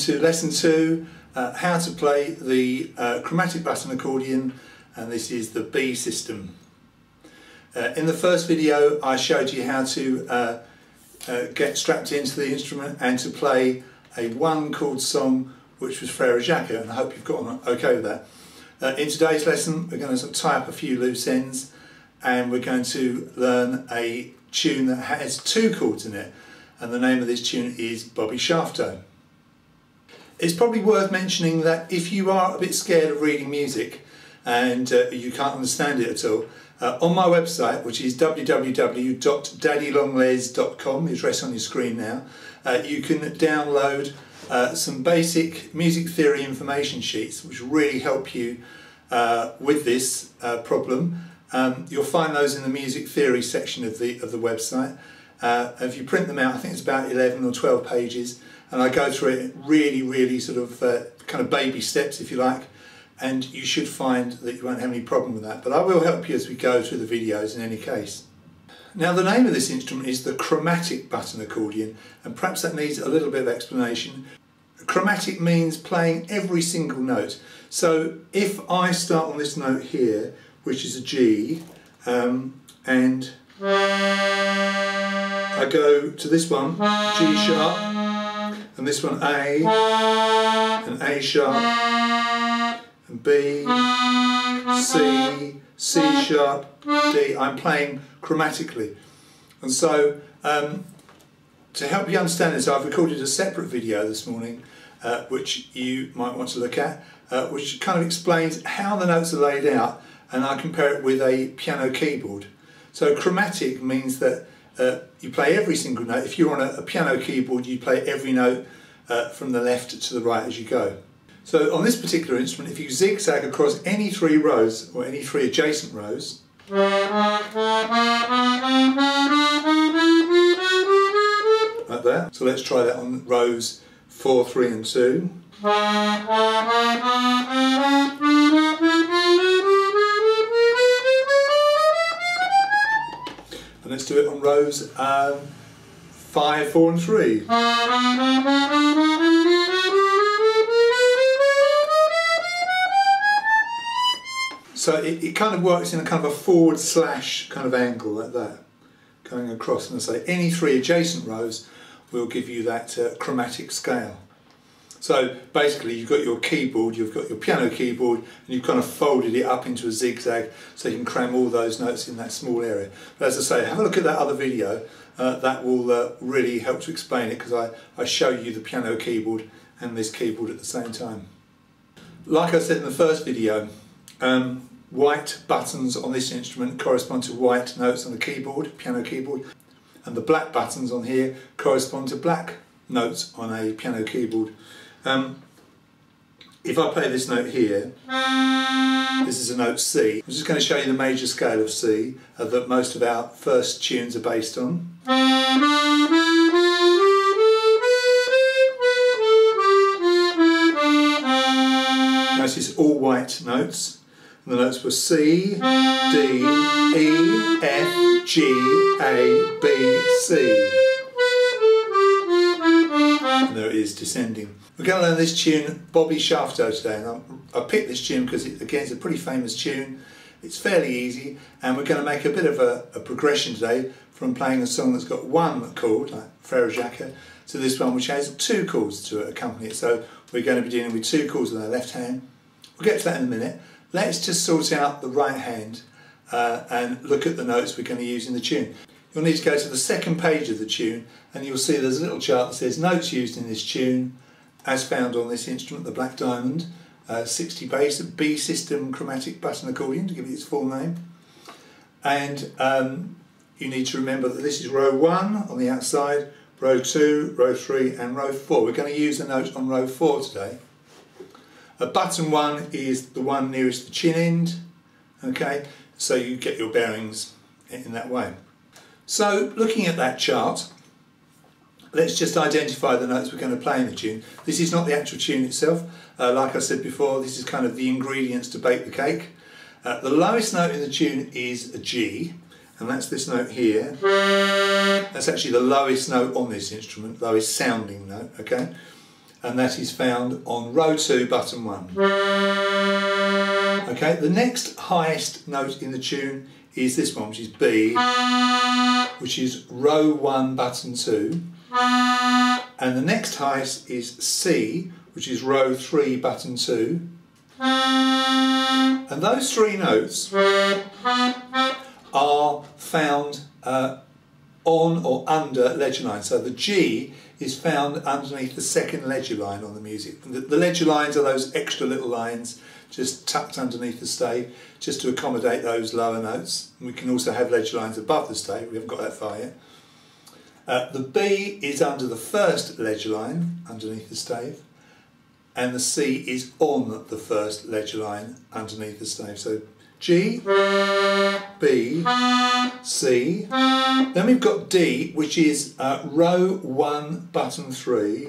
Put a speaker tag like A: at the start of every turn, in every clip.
A: To lesson two, uh, how to play the uh, chromatic button accordion and this is the B system. Uh, in the first video I showed you how to uh, uh, get strapped into the instrument and to play a one chord song which was Frere Jacques and I hope you've got on okay with that. Uh, in today's lesson we're going to sort of tie up a few loose ends and we're going to learn a tune that has two chords in it and the name of this tune is Bobby Shafto. It's probably worth mentioning that if you are a bit scared of reading music and uh, you can't understand it at all, uh, on my website, which is www.daddylongles.com, the address on your screen now, uh, you can download uh, some basic music theory information sheets which really help you uh, with this uh, problem. Um, you'll find those in the music theory section of the, of the website. If you print them out, I think it's about 11 or 12 pages, and I go through it really, really sort of uh, kind of baby steps, if you like, and you should find that you won't have any problem with that. But I will help you as we go through the videos in any case. Now the name of this instrument is the chromatic button accordion, and perhaps that needs a little bit of explanation. Chromatic means playing every single note. So if I start on this note here, which is a G, um, and I go to this one, G sharp, and this one A, and A sharp, and B, C, C sharp, D. I'm playing chromatically. And so, um, to help you understand this, I've recorded a separate video this morning, uh, which you might want to look at, uh, which kind of explains how the notes are laid out, and I compare it with a piano keyboard. So chromatic means that uh, you play every single note. If you're on a, a piano keyboard, you play every note uh, from the left to the right as you go. So on this particular instrument, if you zigzag across any three rows or any three adjacent rows, like that. So let's try that on rows 4, 3 and 2. It on rows um, 5, 4 and 3. So it, it kind of works in a kind of a forward slash kind of angle like that, going across. And I say any three adjacent rows will give you that uh, chromatic scale. So basically you've got your keyboard, you've got your piano keyboard and you've kind of folded it up into a zigzag so you can cram all those notes in that small area. But as I say, have a look at that other video, uh, that will uh, really help to explain it because I, I show you the piano keyboard and this keyboard at the same time. Like I said in the first video, um, white buttons on this instrument correspond to white notes on the keyboard, piano keyboard, and the black buttons on here correspond to black notes on a piano keyboard. Um, if I play this note here, this is a note C. I'm just going to show you the major scale of C uh, that most of our first tunes are based on. Notice all white notes. And the notes were C, D, E, F, G, A, B, C. Is descending. We're going to learn this tune, Bobby Shafto, today. And I, picked this tune because, it, again, it's a pretty famous tune. It's fairly easy, and we're going to make a bit of a, a progression today from playing a song that's got one chord, like Frere Jacques, to this one which has two chords to accompany it. So we're going to be dealing with two chords on our left hand. We'll get to that in a minute. Let's just sort out the right hand uh, and look at the notes we're going to use in the tune. You'll need to go to the second page of the tune and you'll see there's a little chart that says notes used in this tune as found on this instrument, the Black Diamond, uh, 60 bass, B system chromatic button accordion to give it its full name. And um, you need to remember that this is row 1 on the outside, row 2, row 3 and row 4. We're going to use a note on row 4 today. A button 1 is the one nearest the chin end, okay, so you get your bearings in that way. So looking at that chart, let's just identify the notes we're going to play in the tune. This is not the actual tune itself. Uh, like I said before, this is kind of the ingredients to bake the cake. Uh, the lowest note in the tune is a G, and that's this note here. That's actually the lowest note on this instrument, lowest sounding note, okay? And that is found on row 2, button 1. Okay, the next highest note in the tune is this one, which is B, which is row 1, button 2. And the next highest is C, which is row 3, button 2. And those three notes are found uh, on or under ledger line. So the G is found underneath the second ledger line on the music. The, the ledger lines are those extra little lines just tucked underneath the stave just to accommodate those lower notes. And we can also have ledger lines above the stave, we haven't got that far yet. Uh, the B is under the first ledger line underneath the stave and the C is on the first ledger line underneath the stave. So G, B, C. Then we've got D, which is uh, row 1, button 3.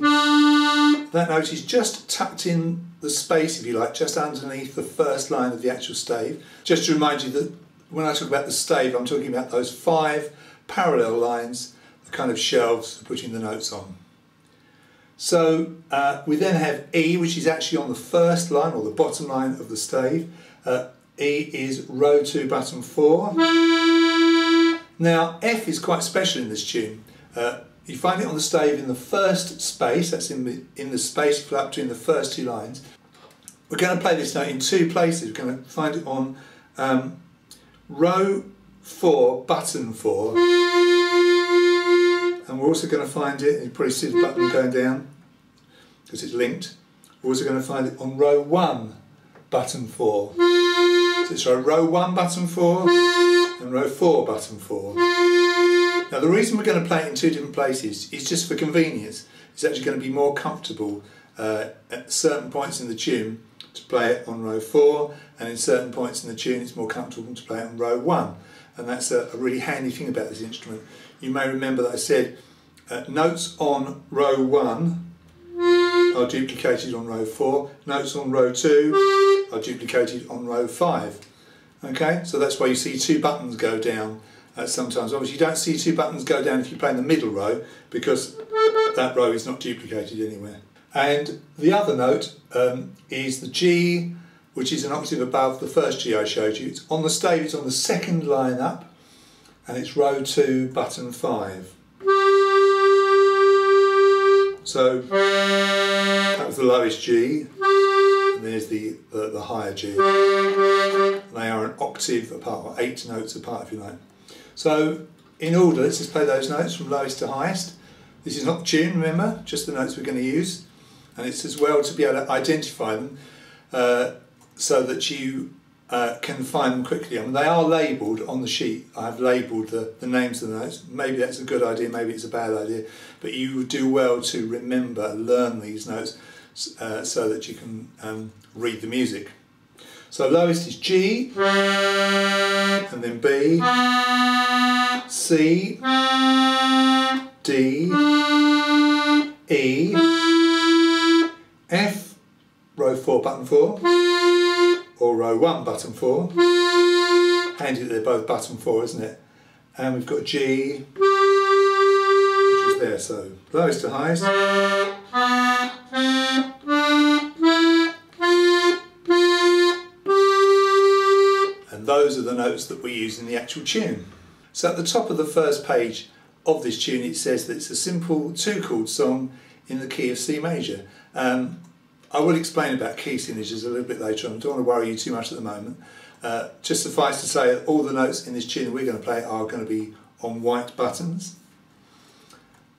A: That note is just tucked in the space, if you like, just underneath the first line of the actual stave. Just to remind you that when I talk about the stave, I'm talking about those five parallel lines, the kind of shelves for putting the notes on. So uh, we then have E, which is actually on the first line or the bottom line of the stave. Uh, E is row 2 button 4. Now F is quite special in this tune. Uh, you find it on the stave in the first space, that's in the, in the space flap between the first two lines. We're going to play this note in two places. We're going to find it on um, row 4 button 4 and we're also going to find it, you probably see the button going down because it's linked. We're also going to find it on row 1 button 4 so row 1 button 4 and row 4 button 4. Now the reason we're going to play it in two different places is just for convenience. It's actually going to be more comfortable uh, at certain points in the tune to play it on row 4 and in certain points in the tune it's more comfortable to play it on row 1 and that's a, a really handy thing about this instrument. You may remember that I said uh, notes on row 1 are duplicated on row 4, notes on row 2 are duplicated on row 5. Okay, so that's why you see two buttons go down uh, sometimes. Obviously you don't see two buttons go down if you play in the middle row because that row is not duplicated anywhere. And the other note um, is the G, which is an octave above the first G I showed you. It's on the stave, it's on the second line up, and it's row 2, button 5. So that was the lowest G and there's the, the, the higher G. They are an octave apart, or eight notes apart if you like. So in order, let's just play those notes from lowest to highest. This is not tune, remember, just the notes we're going to use. And it's as well to be able to identify them uh, so that you uh, can find them quickly. I mean, they are labelled on the sheet. I've labelled the, the names of the notes. Maybe that's a good idea, maybe it's a bad idea, but you do well to remember, learn these notes uh, so that you can um, read the music. So lowest is G, and then B, C, D, E, F, row 4 button 4, or row 1 button 4. Handy that they're both button 4 isn't it? And we've got G, which is there, so lowest to highest. The notes that we use in the actual tune. So at the top of the first page of this tune it says that it's a simple two chord song in the key of C major. Um, I will explain about key signatures a little bit later on, I don't want to worry you too much at the moment. Uh, just suffice to say that all the notes in this tune we're going to play are going to be on white buttons.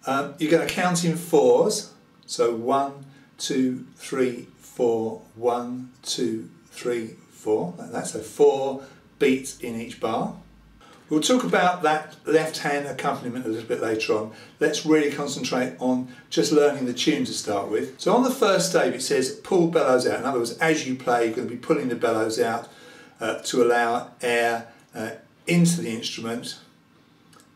A: Um, you're going to count in fours, so one, two, three, four, one, two, three, four. That's a four, beats in each bar. We'll talk about that left hand accompaniment a little bit later on. Let's really concentrate on just learning the tune to start with. So on the first stave it says pull bellows out. In other words, as you play you're going to be pulling the bellows out uh, to allow air uh, into the instrument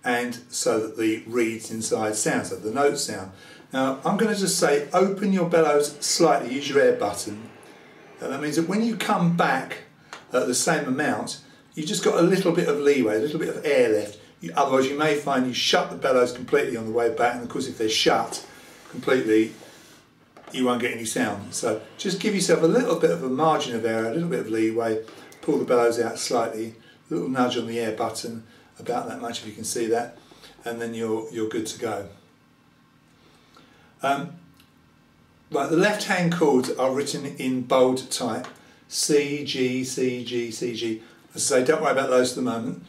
A: and so that the reeds inside sound, so the notes sound. Now I'm going to just say open your bellows slightly, use your air button. That means that when you come back at the same amount you've just got a little bit of leeway, a little bit of air left. You, otherwise you may find you shut the bellows completely on the way back and of course if they're shut completely you won't get any sound. So just give yourself a little bit of a margin of error, a little bit of leeway, pull the bellows out slightly, a little nudge on the air button, about that much if you can see that, and then you're, you're good to go. Um, right, the left hand chords are written in bold type, C, G, C, G, C, G. As I say, don't worry about those at the moment.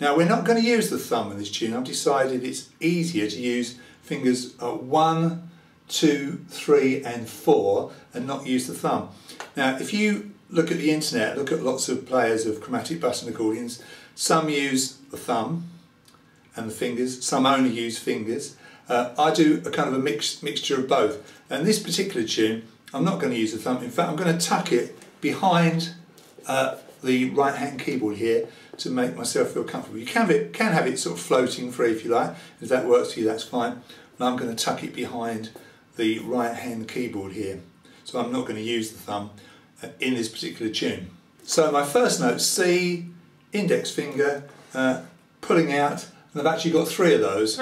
A: Now we're not going to use the thumb in this tune, I've decided it's easier to use fingers 1, 2, 3 and 4 and not use the thumb. Now if you look at the internet, look at lots of players of chromatic button accordions, some use the thumb and the fingers, some only use fingers. Uh, I do a kind of a mix, mixture of both. And this particular tune, I'm not going to use the thumb. In fact, I'm going to tuck it behind uh, the right hand keyboard here to make myself feel comfortable. You can have it, can have it sort of floating free if you like. If that works for you, that's fine. But I'm going to tuck it behind the right hand keyboard here. So I'm not going to use the thumb uh, in this particular tune. So my first note, C, index finger, uh, pulling out, and I've actually got three of those.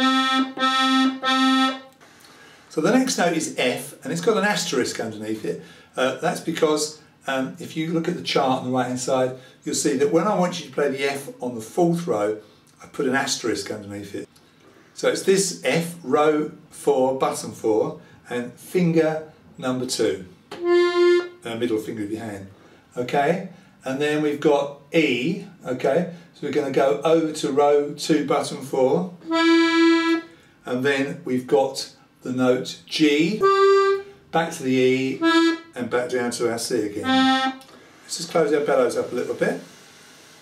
A: So the next note is F, and it's got an asterisk underneath it. Uh, that's because um, if you look at the chart on the right hand side, you'll see that when I want you to play the F on the fourth row, I put an asterisk underneath it. So it's this F, row 4, button 4, and finger number 2, uh, middle finger of your hand. Okay, and then we've got E, okay, so we're going to go over to row 2, button 4, and then we've got the note G, back to the E, and back down to our C again. Let's just close our bellows up a little bit,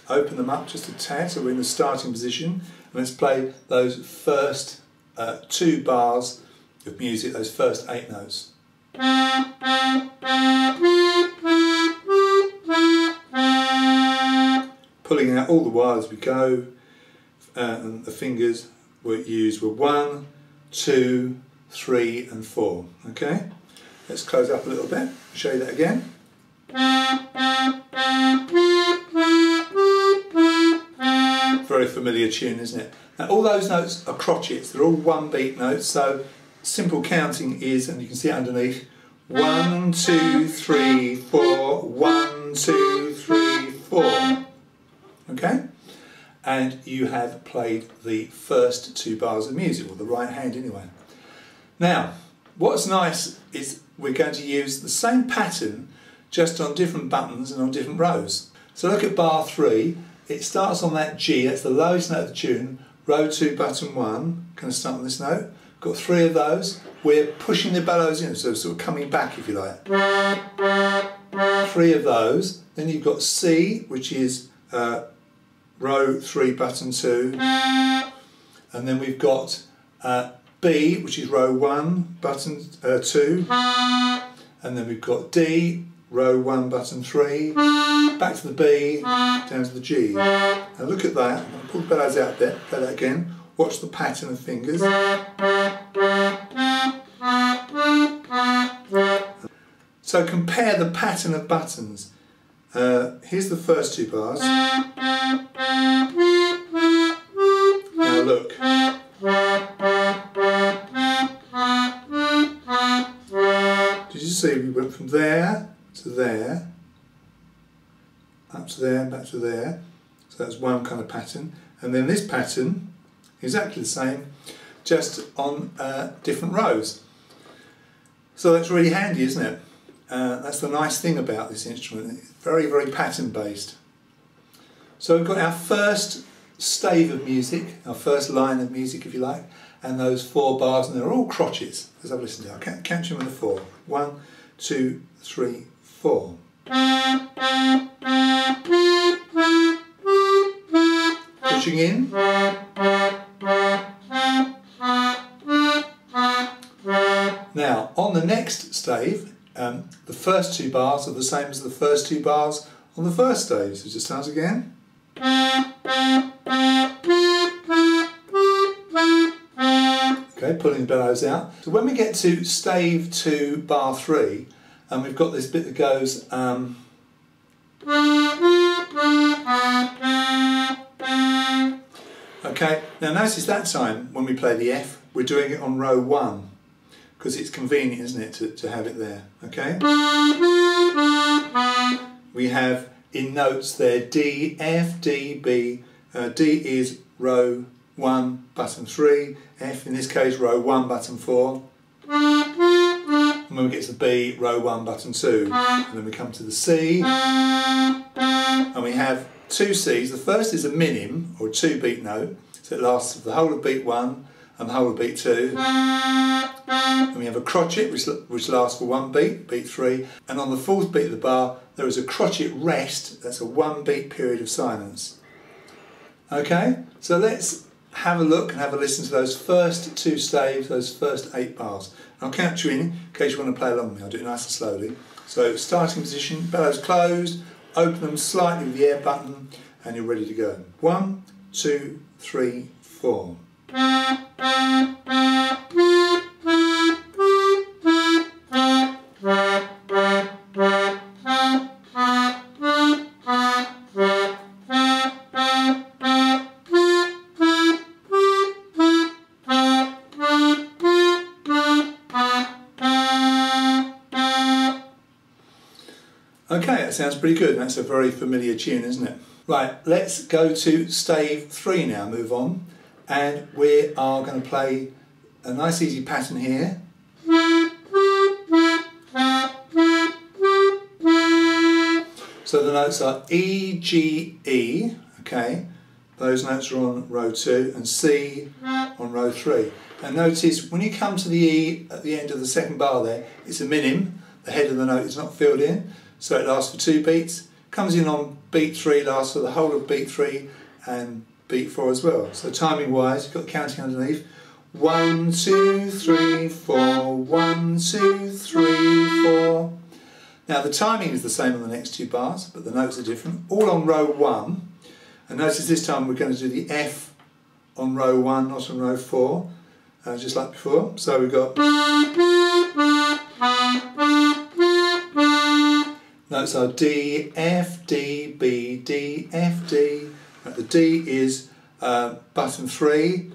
A: open them up just a tad so we're in the starting position, and let's play those first uh, two bars of music, those first eight notes. Pulling out all the while as we go, uh, and the fingers were used were one, two, three, and four. Okay, let's close up a little bit. Show you that again. Very familiar tune, isn't it? Now all those notes are crotchets, they're all one beat notes, so simple counting is, and you can see it underneath, one, two, three, four, one, two, three, four. Okay? And you have played the first two bars of music, or the right hand anyway. Now, what's nice is we're going to use the same pattern just on different buttons and on different rows. So look at bar three, it starts on that G, that's the lowest note of the tune, row two, button one, going to start on this note, got three of those, we're pushing the bellows in, so sort of coming back if you like. Three of those, then you've got C, which is uh, row three, button two, and then we've got uh, B, which is row one, button uh, two, and then we've got D, row one, button three, back to the B, down to the G. Now look at that, I'll pull the bellows out there, play that again, watch the pattern of fingers. So compare the pattern of buttons. Uh, here's the first two bars. From there to there, up to there, back to there. So that's one kind of pattern. And then this pattern, exactly the same, just on uh, different rows. So that's really handy, isn't it? Uh, that's the nice thing about this instrument. It's very, very pattern based. So we've got our first stave of music, our first line of music, if you like, and those four bars, and they're all crotchets, as I've listened to. I can't count them with the four. One, two, three, four. Pushing in. Now, on the next stave, um, the first two bars are the same as the first two bars on the first stave. So just start again. Okay, pulling the bellows out. So when we get to stave two, bar three, and we've got this bit that goes. Um, Okay, now notice that time when we play the F, we're doing it on row one because it's convenient, isn't it, to, to have it there, okay? We have in notes there D, F, D, B. Uh, D is row 1, button 3. F in this case, row 1, button 4. And when we get to the B, row 1, button 2. And then we come to the C. And we have two Cs. The first is a minim, or a two beat note. So it lasts the whole of beat 1 and the whole of beat 2. And we have a crotchet which, which lasts for one beat, beat 3. And on the fourth beat of the bar, there is a crotchet rest. That's a one beat period of silence. Okay, so let's have a look and have a listen to those first two staves, those first eight bars. I'll count you in in case you want to play along with me. I'll do it nice and slowly. So starting position, bellows closed, open them slightly with the air button and you're ready to go. One, two, three, four. Sounds pretty good. That's a very familiar tune, isn't it? Right, let's go to stave three now, move on. And we are going to play a nice easy pattern here. So the notes are E, G, E, okay? Those notes are on row two, and C on row three. And notice when you come to the E at the end of the second bar there, it's a minim, the head of the note is not filled in so it lasts for two beats. Comes in on beat three, lasts for the whole of beat three and beat four as well. So timing wise, you've got counting underneath. One, two, three, four, one, two, three, four. Now the timing is the same on the next two bars, but the notes are different. All on row one. And notice this time we're going to do the F on row one, not on row four, uh, just like before. So we've got Notes are D, F, D, B, D, F, D. The D is uh, button 3,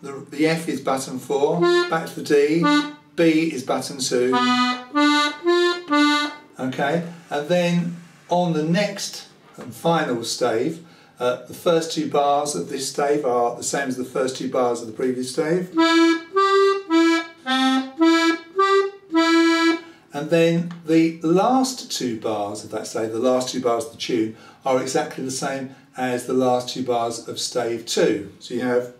A: the, the F is button 4, back to the D, B is button 2. Okay, and then on the next and final stave, uh, the first two bars of this stave are the same as the first two bars of the previous stave. And then the last two bars of that stave, the last two bars of the tune, are exactly the same as the last two bars of stave two. So you have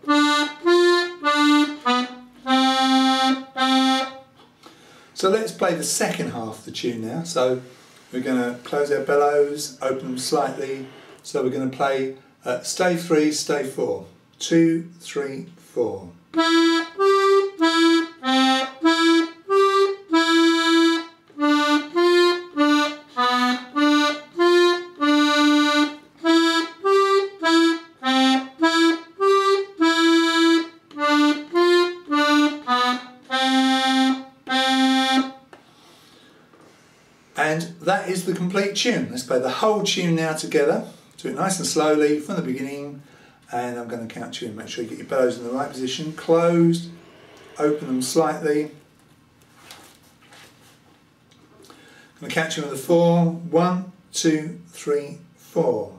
A: So let's play the second half of the tune now. So we're going to close our bellows, open them slightly. So we're going to play uh, stave three, stave four. Two, three, four. The complete tune. Let's play the whole tune now together. Do it nice and slowly from the beginning. And I'm going to count you in. Make sure you get your bellows in the right position. Closed. Open them slightly. I'm going to count you on the four. One, two, three, four.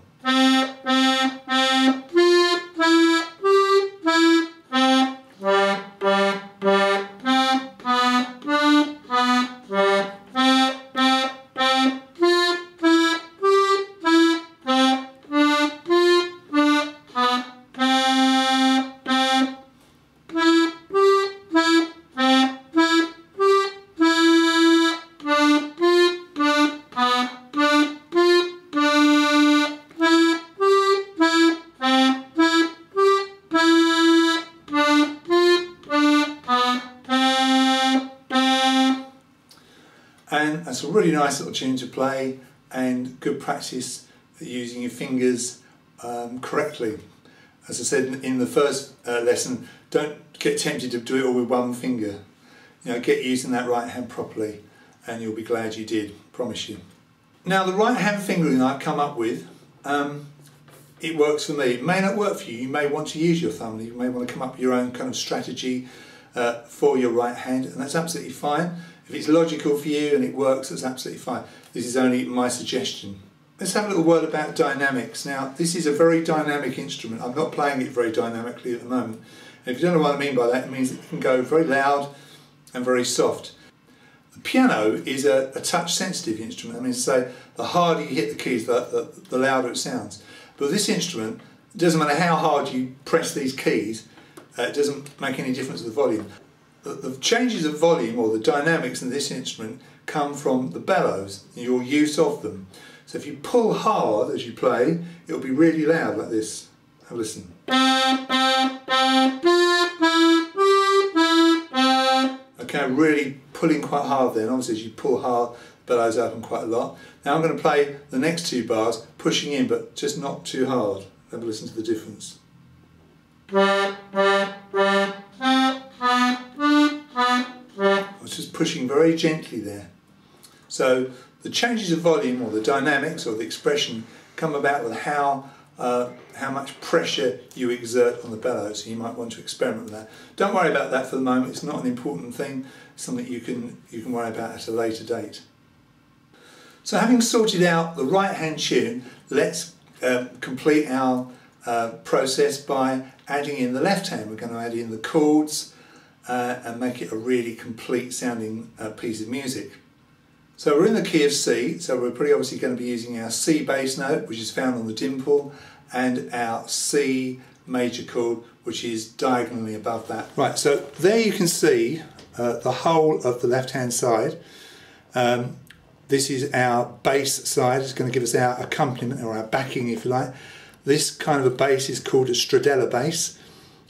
A: Nice little tune to play and good practice using your fingers um, correctly. As I said in the first uh, lesson, don't get tempted to do it all with one finger. You know, get using that right hand properly and you'll be glad you did, promise you. Now the right hand fingering I've come up with, um, it works for me. It may not work for you. You may want to use your thumb. You may want to come up with your own kind of strategy uh, for your right hand, and that's absolutely fine. If it's logical for you and it works, that's absolutely fine. This is only my suggestion. Let's have a little word about dynamics. Now, this is a very dynamic instrument. I'm not playing it very dynamically at the moment. And if you don't know what I mean by that, it means it can go very loud and very soft. The piano is a, a touch sensitive instrument. I mean, say the harder you hit the keys, the, the, the louder it sounds. But this instrument, it doesn't matter how hard you press these keys, uh, it doesn't make any difference to the volume. The, the changes of volume or the dynamics in this instrument come from the bellows, and your use of them. So if you pull hard as you play, it'll be really loud like this. Have a listen. Okay, really pulling quite hard then. Obviously as you pull hard, bellows open quite a lot. Now I'm going to play the next two bars, pushing in but just not too hard. Have a listen to the difference. Pushing very gently there. So the changes of volume or the dynamics or the expression come about with how uh, how much pressure you exert on the bellows. So you might want to experiment with that. Don't worry about that for the moment. It's not an important thing. It's something you can you can worry about at a later date. So having sorted out the right hand tune, let's um, complete our uh, process by adding in the left hand. We're going to add in the chords uh, and make it a really complete sounding uh, piece of music. So we're in the key of C, so we're pretty obviously going to be using our C bass note, which is found on the dimple, and our C major chord, which is diagonally above that. Right, so there you can see uh, the whole of the left-hand side. Um, this is our bass side, it's going to give us our accompaniment, or our backing if you like. This kind of a bass is called a stradella bass,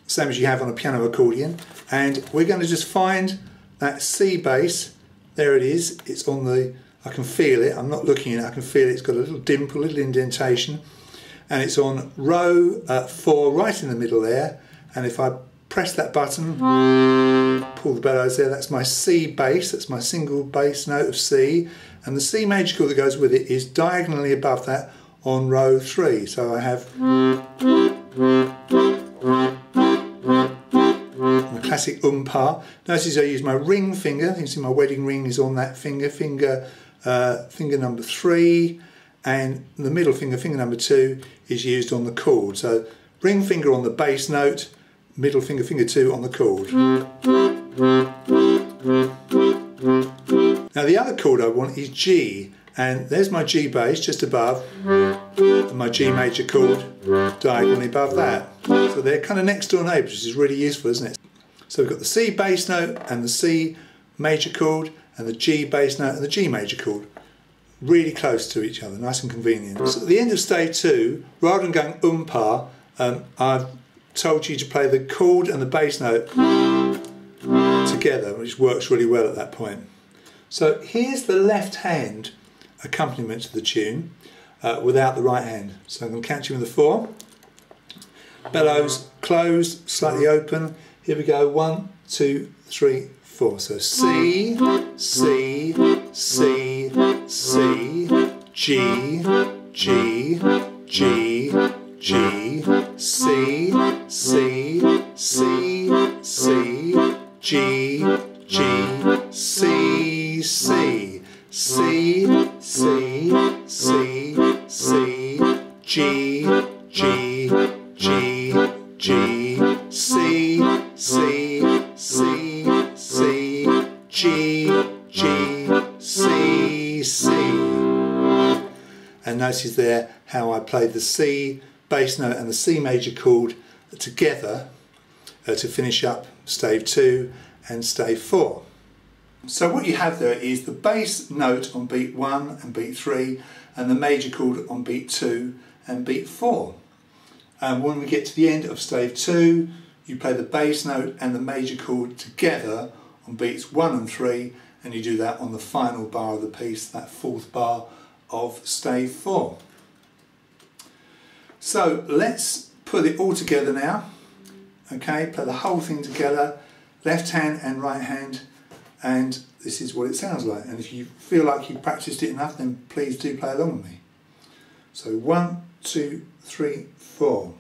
A: same as you have on a piano accordion, and we're going to just find that C bass there it is. It's on the, I can feel it. I'm not looking at it. I can feel it. It's got a little dimple, a little indentation. And it's on row uh, four, right in the middle there. And if I press that button, pull the bellows there, that's my C bass. That's my single bass note of C. And the C major chord that goes with it is diagonally above that on row three. So I have classic umpa. Notice I use my ring finger. You can see my wedding ring is on that finger, finger, uh, finger number three, and the middle finger, finger number two, is used on the chord. So ring finger on the bass note, middle finger, finger two on the chord. Now the other chord I want is G, and there's my G bass just above, and my G major chord diagonally above that. So they're kind of next door neighbours, which is really useful, isn't it? So we've got the C bass note and the C major chord and the G bass note and the G major chord. Really close to each other, nice and convenient. So at the end of stave two, rather than going umpa, um, I've told you to play the chord and the bass note together, which works really well at that point. So here's the left hand accompaniment to the tune uh, without the right hand. So I'm going to count you in the four. Bellows closed, slightly open. Here we go, one, two, three, four. So C, C, C, C, G, G, G, G, C, C, C, C, G, G, G, C, C. And notice there how I played the C bass note and the C major chord together uh, to finish up stave 2 and stave 4. So what you have there is the bass note on beat 1 and beat 3 and the major chord on beat 2 and beat 4. And when we get to the end of stave 2 you play the bass note and the major chord together on beats one and three and you do that on the final bar of the piece, that fourth bar of stave four. So let's put it all together now. Okay, play the whole thing together, left hand and right hand, and this is what it sounds like. And if you feel like you've practiced it enough, then please do play along with me. So one, two, three, four.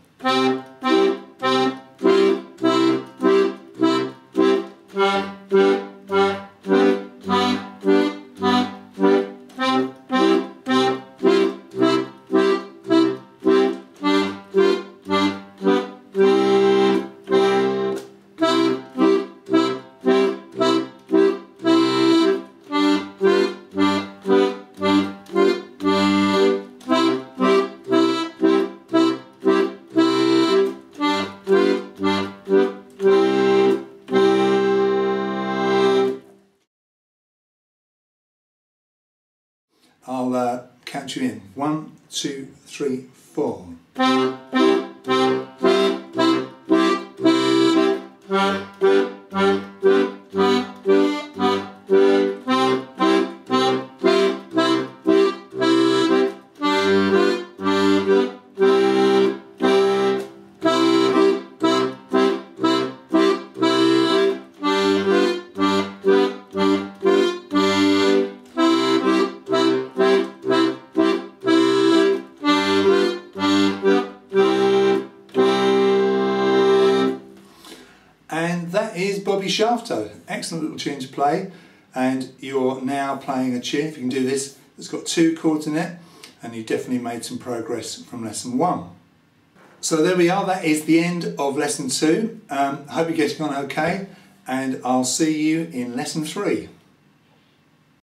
A: Excellent little tune to play. And you're now playing a tune, if you can do this, that's got two chords in it. And you definitely made some progress from lesson one. So there we are, that is the end of lesson two. Um, I hope you're getting on okay. And I'll see you in lesson three.